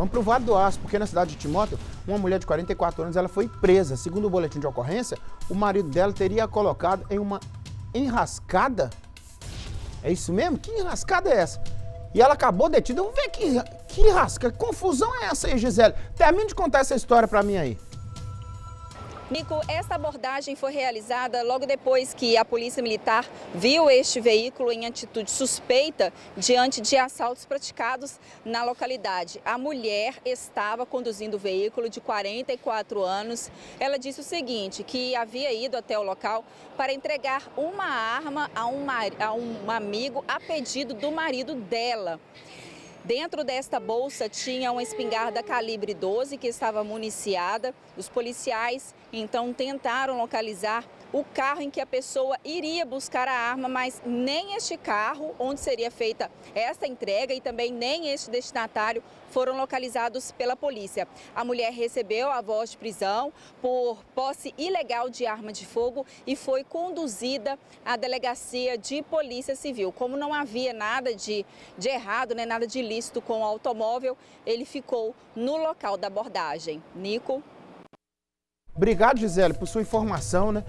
Vamos para o Vale do Aço, porque na cidade de Timóteo, uma mulher de 44 anos ela foi presa. Segundo o boletim de ocorrência, o marido dela teria colocado em uma enrascada. É isso mesmo? Que enrascada é essa? E ela acabou detida. Vamos ver que, que rasca, que confusão é essa aí, Gisele? Termine de contar essa história para mim aí. Nico, esta abordagem foi realizada logo depois que a Polícia Militar viu este veículo em atitude suspeita diante de assaltos praticados na localidade. A mulher estava conduzindo o veículo de 44 anos. Ela disse o seguinte, que havia ido até o local para entregar uma arma a um, a um amigo a pedido do marido dela. Dentro desta bolsa tinha uma espingarda calibre 12 que estava municiada. Os policiais então tentaram localizar o carro em que a pessoa iria buscar a arma, mas nem este carro onde seria feita esta entrega e também nem este destinatário foram localizados pela polícia. A mulher recebeu a voz de prisão por posse ilegal de arma de fogo e foi conduzida à delegacia de polícia civil. Como não havia nada de, de errado, né, nada de ilícito com o automóvel, ele ficou no local da abordagem. Nico. Obrigado, Gisele, por sua informação, né?